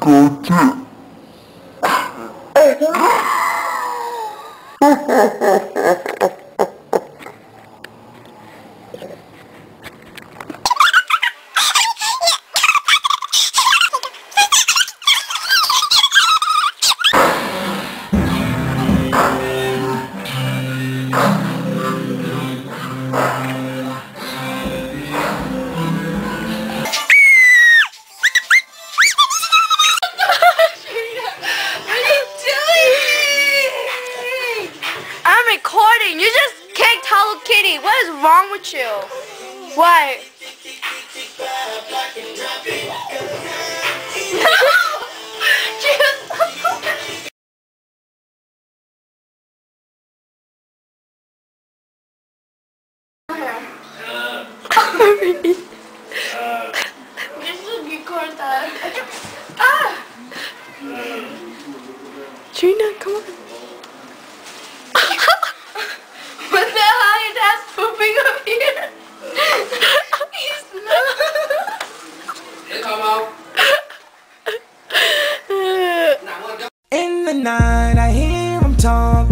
What recording. You just kicked Hello Kitty. What is wrong with you? What? Gina, come on. The night, I hear him talk